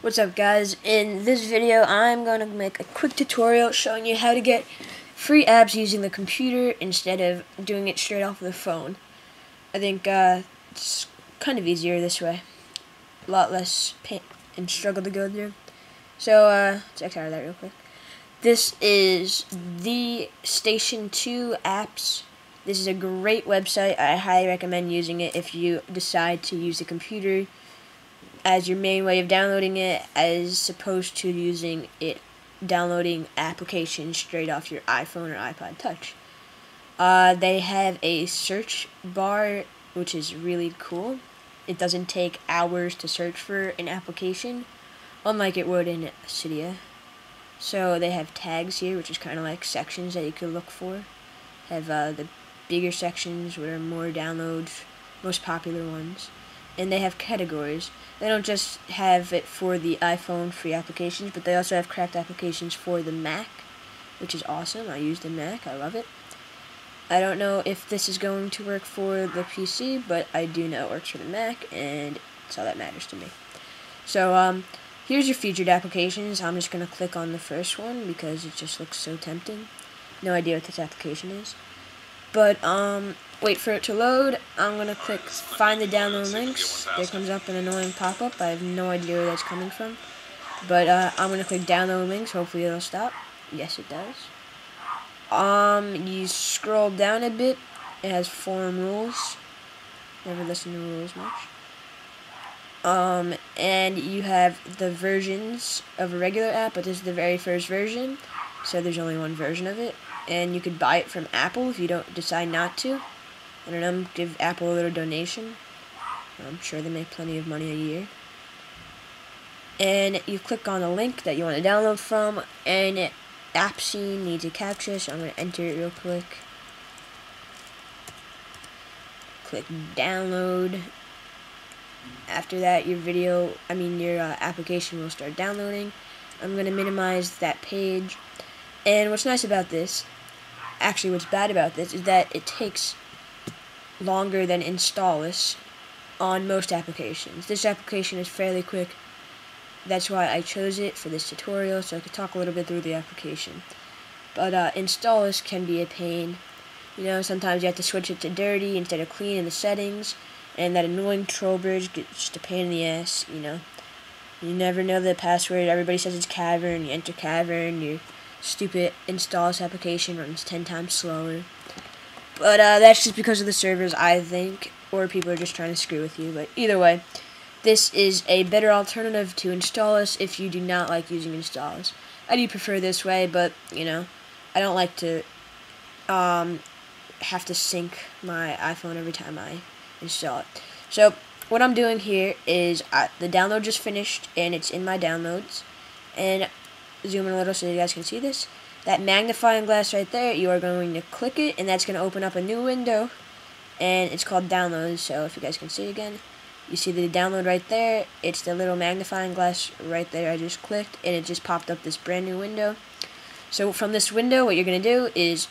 What's up guys? In this video I'm going to make a quick tutorial showing you how to get free apps using the computer instead of doing it straight off the phone. I think uh, it's kind of easier this way. A lot less pain and struggle to go through. So uh, let's X out of that real quick. This is the Station 2 apps. This is a great website. I highly recommend using it if you decide to use a computer as your main way of downloading it as opposed to using it downloading applications straight off your iPhone or iPod Touch. Uh, they have a search bar which is really cool. It doesn't take hours to search for an application unlike it would in Cydia. So they have tags here which is kind of like sections that you could look for. Have uh, the bigger sections where more downloads, most popular ones and they have categories. They don't just have it for the iPhone free applications, but they also have cracked applications for the Mac, which is awesome. I use the Mac, I love it. I don't know if this is going to work for the PC, but I do know it works for the Mac, and that's all that matters to me. So, um, here's your featured applications. I'm just going to click on the first one because it just looks so tempting. No idea what this application is. But, um, wait for it to load. I'm going to click find the download links. There comes up an annoying pop-up. I have no idea where that's coming from. But uh, I'm going to click download links. Hopefully it'll stop. Yes, it does. Um, you scroll down a bit. It has forum rules. Never listen to rules much. Um, and you have the versions of a regular app, but this is the very first version. So there's only one version of it. And you could buy it from Apple if you don't decide not to. I don't know, give Apple a little donation. I'm sure they make plenty of money a year. And you click on the link that you want to download from, and app needs a captcha, so I'm going to enter it real quick. Click download. After that, your video, I mean your uh, application will start downloading. I'm going to minimize that page. And what's nice about this, actually what's bad about this, is that it takes longer than Installous on most applications. This application is fairly quick. That's why I chose it for this tutorial, so I could talk a little bit through the application. But uh, Installous can be a pain. You know, sometimes you have to switch it to dirty instead of clean in the settings, and that annoying troll bridge gets just a pain in the ass, you know. You never know the password, everybody says it's Cavern, you enter Cavern, your stupid Installous application runs 10 times slower. But uh, that's just because of the servers, I think, or people are just trying to screw with you. But either way, this is a better alternative to Installous if you do not like using Installous. I do prefer this way, but, you know, I don't like to um, have to sync my iPhone every time I install it. So, what I'm doing here is I, the download just finished, and it's in my downloads. And zoom in a little so you guys can see this that magnifying glass right there, you are going to click it, and that's going to open up a new window, and it's called download, so if you guys can see again, you see the download right there, it's the little magnifying glass right there I just clicked, and it just popped up this brand new window. So from this window, what you're going to do is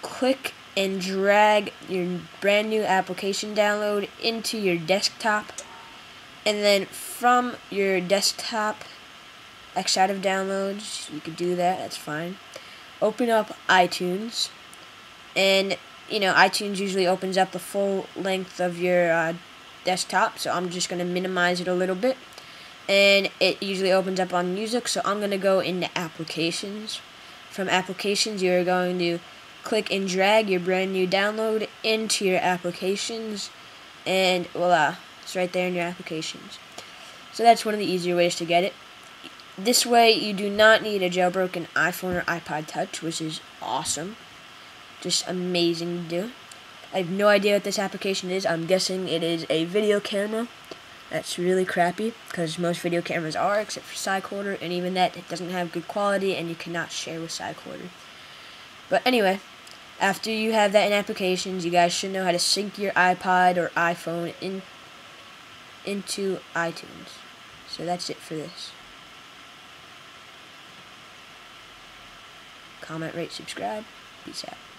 click and drag your brand new application download into your desktop, and then from your desktop, X out of downloads, you could do that, that's fine open up iTunes, and you know iTunes usually opens up the full length of your uh, desktop, so I'm just gonna minimize it a little bit, and it usually opens up on music, so I'm gonna go into applications. From applications, you're going to click and drag your brand new download into your applications, and voila, it's right there in your applications. So that's one of the easier ways to get it. This way, you do not need a jailbroken iPhone or iPod Touch, which is awesome. Just amazing to do. I have no idea what this application is. I'm guessing it is a video camera. That's really crappy, because most video cameras are, except for Cycorder, and even that, it doesn't have good quality, and you cannot share with Cycorder. But anyway, after you have that in applications, you guys should know how to sync your iPod or iPhone in into iTunes. So that's it for this. Comment, rate, subscribe. Peace out.